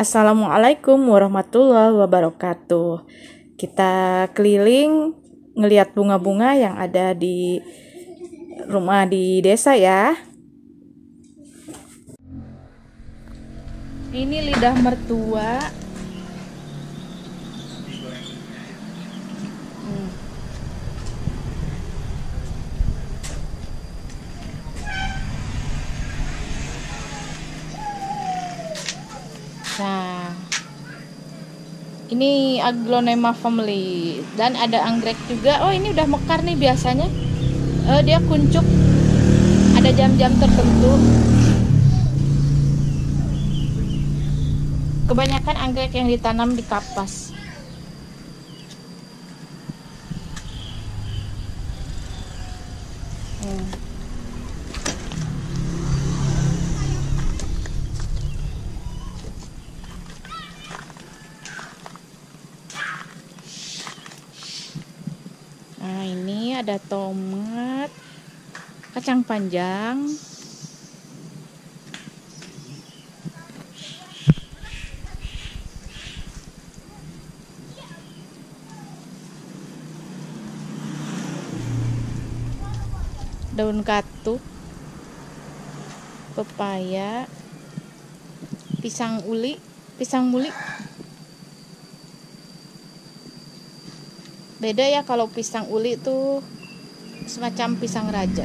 Assalamualaikum warahmatullahi wabarakatuh. Kita keliling ngelihat bunga-bunga yang ada di rumah di desa ya. Ini lidah mertua. Nah, ini aglonema family dan ada anggrek juga. Oh, ini udah mekar nih biasanya. Uh, dia kuncup. Ada jam-jam tertentu. Kebanyakan anggrek yang ditanam di kapas. Hmm. Nah, ini ada tomat, kacang panjang, daun katuk, pepaya, pisang uli, pisang muli. Beda ya kalau pisang uli itu semacam pisang raja.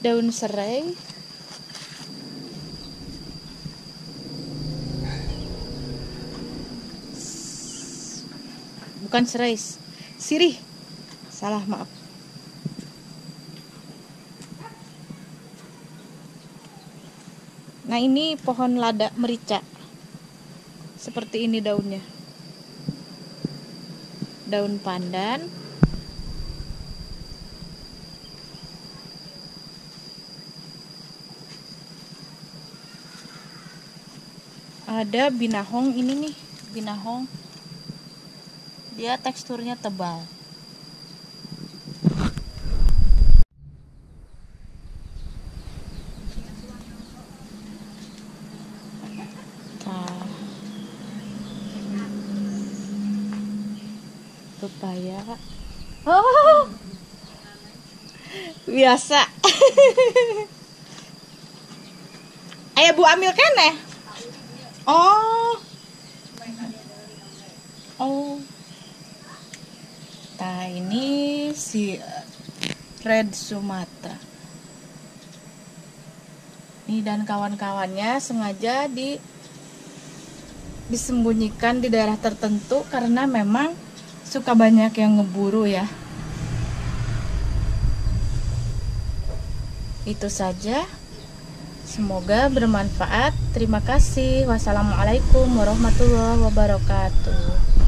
Daun serai, bukan serai, sirih. Salah, maaf. Nah ini pohon lada merica. Seperti ini daunnya. Daun pandan. Ada binahong ini nih Binahong. Dia teksturnya tebal pepaya oh. Biasa. Ayo bu ambil kene. Oh. Oh. Nah ini si red Sumatera ini dan kawan-kawannya sengaja di disembunyikan di daerah tertentu karena memang suka banyak yang ngeburu ya. Itu saja. Semoga bermanfaat. Terima kasih. Wassalamualaikum warahmatullahi wabarakatuh